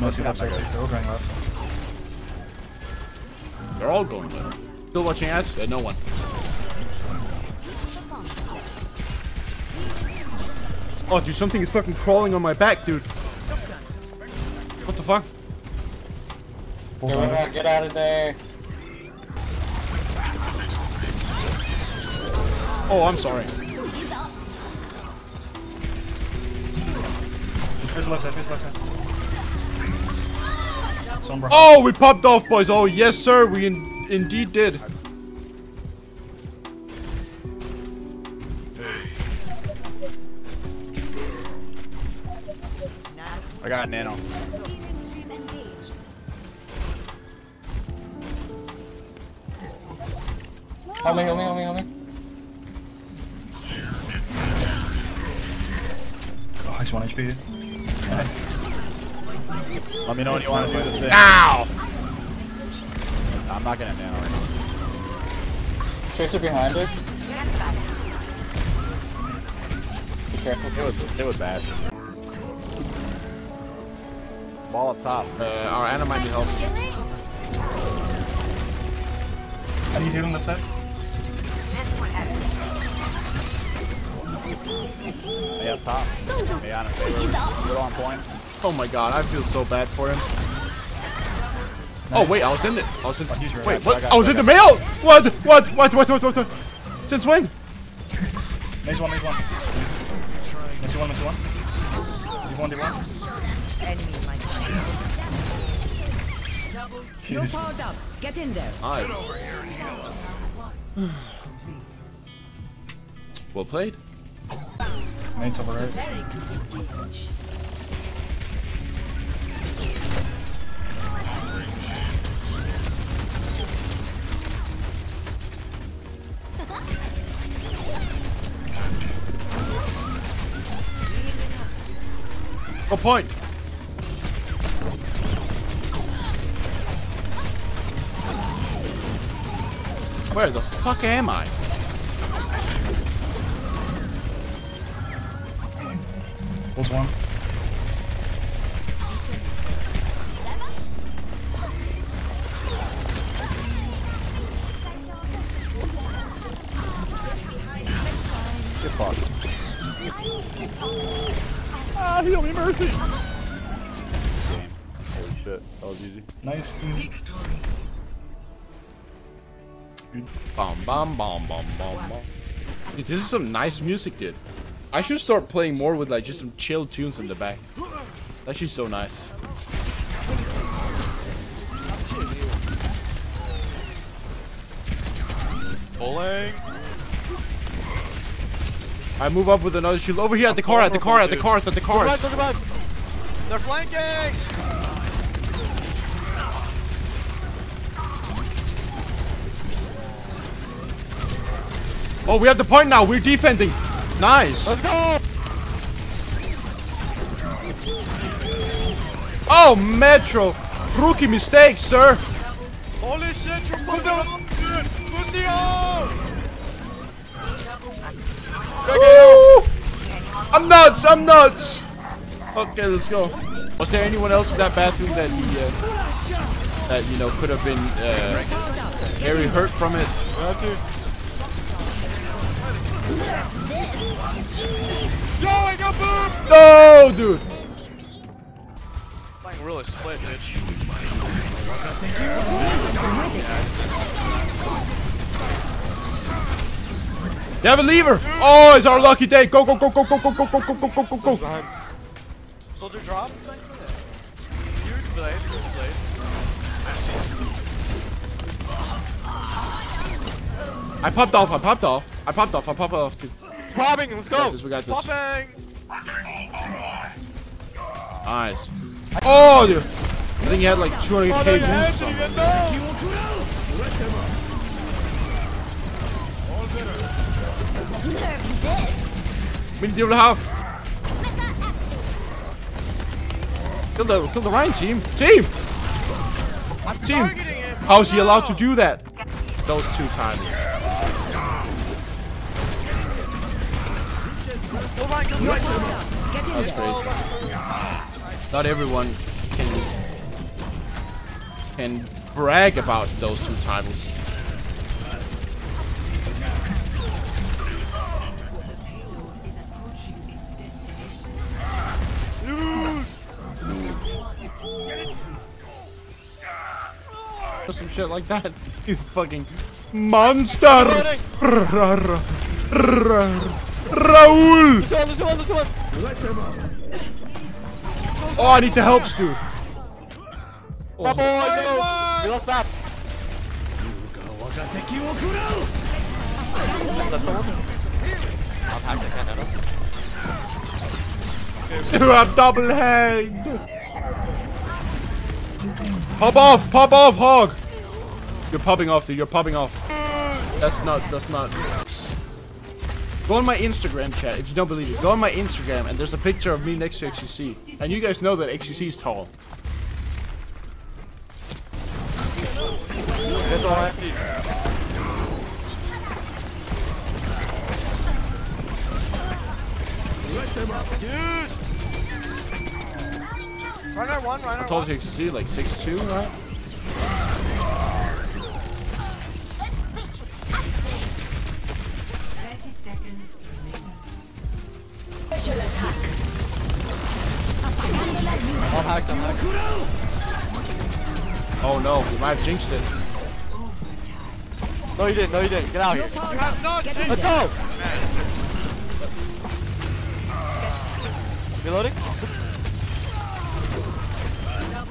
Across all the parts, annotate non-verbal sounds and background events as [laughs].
Mercy left side. They're all going left. They're all going left. Still watching ads? Yeah, no one. Oh, dude, something is fucking crawling on my back, dude. What the fuck? Get out, get out of there. Oh, I'm sorry. Face left side, face left side. Sombra. Oh, we popped off, boys. Oh, yes, sir. We in indeed did. I got nano. Help me, help me, help me, help me. Oh, he's 1 HP. Nice. Let me know when you want to do this thing. Ow! I'm not gonna nano right now. Tracer behind us. Be careful. It was, it was bad. Ball up top. Uh, our Ana might need help. I need healing left side. Hey, up top. Hey, on it. Good on point. Oh my god, I feel so bad for him. Oh, nice. Oh wait, I was in it. I was in. Oh, wait, what? I, I was in the mail. What? What? What? What? What? What? Since when? Nice one. nice one. Nice one. nice one. You won. You won. You're powered up. Get in there. Get over here well played. Nate's over right. Go point. Where the fuck am I? Pulls 1. Ah, heal me, mercy! Game. Holy shit. That was easy. Nice. team. Bum bum bum bum bum bum. Dude, this is some nice music, dude. I should start playing more with like just some chill tunes in the back. That's just so nice. Pulling. I move up with another shield over here at the car, at the car, at the cars, at the cars. They're flanking! Oh, we have the point now. We're defending. Nice. Let's go! Oh, Metro. Rookie mistake, sir. Holy shit, you're fucking I'm nuts. I'm nuts. Okay, let's go. Was there anyone else in that bathroom that he, uh, that you know could have been uh, very hurt from it? No, dude. Playing really split, bitch. They have a lever. Oh, it's our lucky day. Go, go, go, go, go, go, go, go, go, go, go, go, go. Soldier drop. Huge blade, huge blade. I popped off. I popped off. I popped off. I popped off too. Popping, let's go! got this, we got this. Popping! Nice. Oh, dude. I think he had like 200k Oh, boost We need to half. Kill the kill the Ryan team. Team. I'm team. How is he allowed to do that? Those two times. That's crazy. Not everyone can can brag about those two titles. Or some shit like that. [laughs] He's fucking monster. [laughs] Raul. Oh, I need the helps, dude. My boy, oh. no! We lost map. You have double hanged. Pop off, pop off, hog. You're popping off, dude. You're popping off. That's nuts. That's nuts. Go on my Instagram chat if you don't believe it. Go on my Instagram and there's a picture of me next to XQC. And you guys know that XQC is tall. All I have to Runner one, runner I told you XQC like 6'2", right? I'll hack them. hack them. Oh no, we might have jinxed it. No, you didn't. No, you didn't. Get out here. You have not Get Let's there. go! Reloading?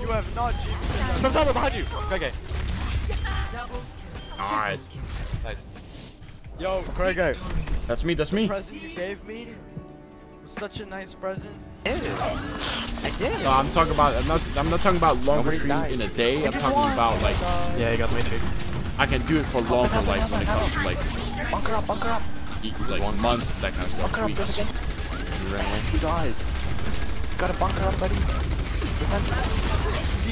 You have not cheated. Some somewhere behind you. Okay. Nice. Nice. Yo, Craig, That's me, that's me. present you gave me was such a nice present. I did. No, I'm talking about, I'm not, I'm not talking about longer Nobody stream died. in a day. I'm talking about like, uh, Yeah, you got the matrix. I can do it for longer, like when it comes to like, Bunker up, bunker up. like months, that kind of stuff. Bunker up, Weeks. there's again. Ran. He died. Got a bunker up, buddy. Defend.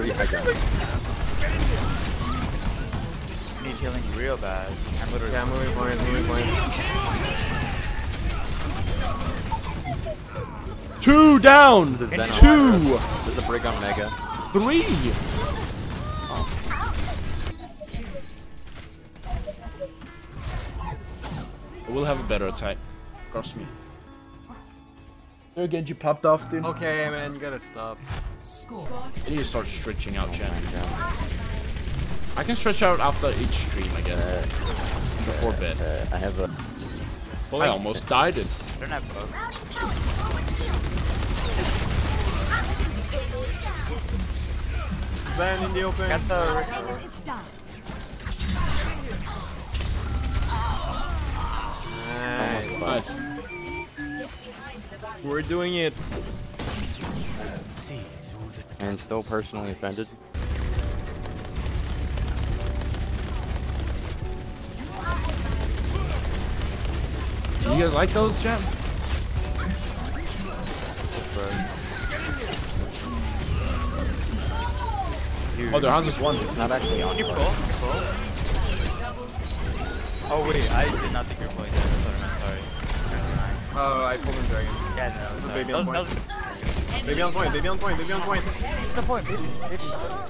Need healing real bad. I'm literally. Yeah, moving point, moving point. Two down! This is Zen. Two! There's a break on Mega. Three! We'll have a better attack. Trust me. There again, you popped off, dude. Okay, man, you gotta stop. I need to start stretching out, chat. I can stretch out after each stream, I guess. Before bed. Uh, I have a. I almost died it. I don't have both. Zen in the open. Got the. Nice. Nice. We're doing it. And still personally offended. Do You guys like those, chat? Oh, their Hans just won. It's not actually on. You pull? You pull? Oh wait, I did not think you were pulling that. Sorry, sorry. Oh, I pulled in dragon. Yeah, no, a baby That on was- point. that was- Baby on point, baby on point, baby on point. What's the point, baby? Baby.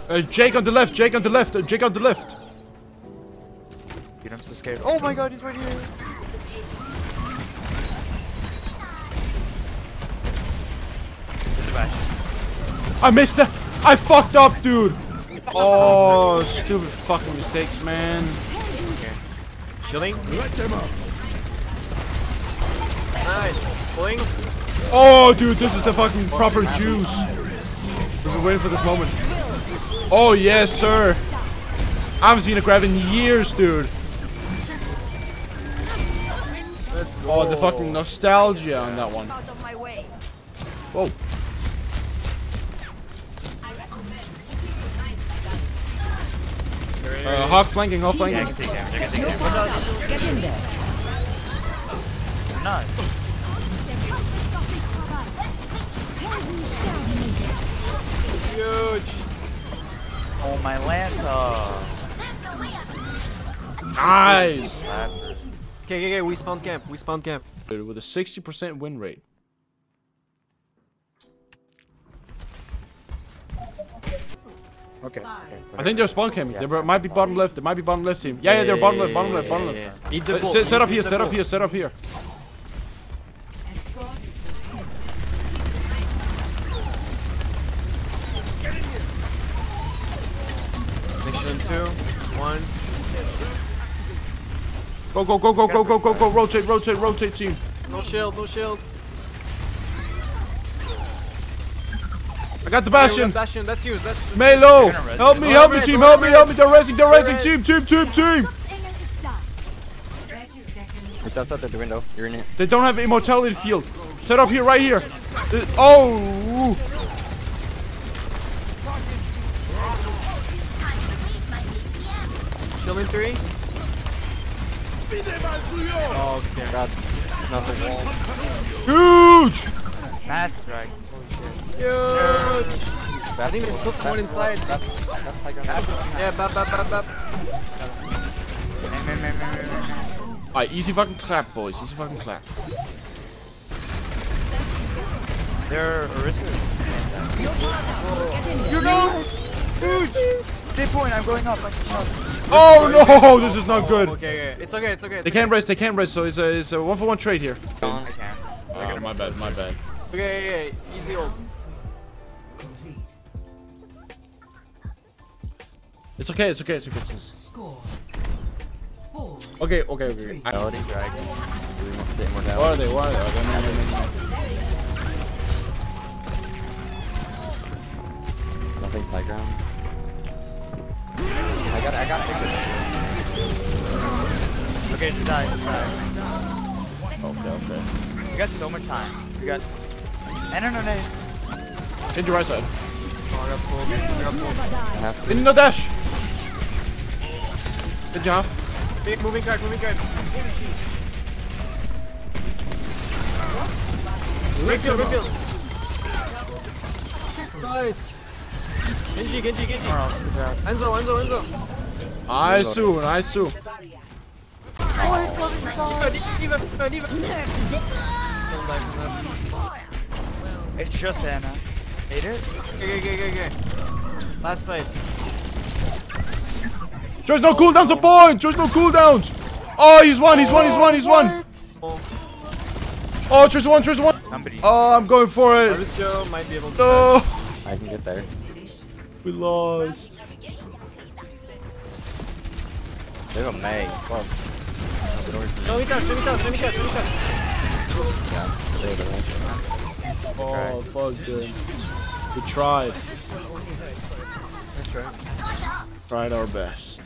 Uh, Jake on the left, Jake on the left, uh, Jake on the left. Dude, I'm so scared. Oh my god, he's right here. There's a. I missed it. I fucked up, dude. Oh, stupid fucking mistakes, man. Shielding. Nice. Pulling. Oh, dude, this is the fucking proper juice. We've been waiting for this moment. Oh, yes, sir. I haven't seen a grab in years, dude. Oh, the fucking nostalgia on that one. Out of my way. Whoa. Uh, Hawk flanking, Hawk Yeah, I flanking. can take damage. I can take damage. Watch out. Get in there. Nice. Huge. Oh, my Lanta. Nice. Okay, okay, okay. We spawn camp. We spawn camp. With a 60% win rate. Okay. I think they're spawn camping. They might be bottom left. They might be bottom left team. Yeah, yeah, they're bottom left, bottom left, bottom left. Yeah, yeah. Eat the Uh, set, set up here, set up here, set up here. Two, one. Go, go, go, go, go, go, go, go. Rotate, rotate, rotate team. No shield, no shield. I got the Hey, we got Bastion. Bastion, that's you. That's Melo. Help me, help me team, help me, help me. They're resing, they're resing. Alright. Team, team, team, team. It's outside the window. You're in it. They don't have immortality field. Set up here, right here. Uh, oh. Shielding three. Oh, okay. God. Nothing wall. Huge. Mass drag. Huge. I think there's still That's someone inside. That's, that's high ground. Yeah, bap, bap, bap, bap. Alright, easy fucking clap, boys. Easy fucking clap. They're Orisa. You know. Stay point, I'm going up. I'm going up. Oh no, this is not good. Okay, okay. It's okay, it's okay. They can't rest, they can't rest, so it's a, it's a one for one trade here. I can't. Okay, my bad, my bad. Okay, okay, easy ult. It's okay, it's okay, it's okay. It's okay. Score. Four. Okay, okay, okay. I, Melody dragon. Doing the what immortality. are they? What are they? Okay, no, no, no, no. Nothing's high ground. I got it, I got it. Okay, just die, just die. Okay, okay. We got so much time. We got. Eh, no, no, no, no. Hit your right side. Oh, I got pulled. I got pulled. I have to. Didn't no dash. Good job. Big moving card, moving card. Refill, refill. Nice. Genji, Genji, Genji. Enzo, Enzo, Enzo. Nice, Sue, nice, Sue. It's just Ana. Hate it? Okay, okay, okay, okay. Last fight. There's no cooldowns on point. There's no cooldowns. Oh, he's oh, one, he's one, he's one, he's one. Oh, Oh, there's one, there's one. Somebody. Oh, I'm going for it. Mauricio might be able to. No. I can get there. We lost. There's a Mei. Close. No, the door's Let me touch, let me touch, let me touch, let me touch. yeah. Right. Oh, fuck, dude. We tried. That's right. Tried our best.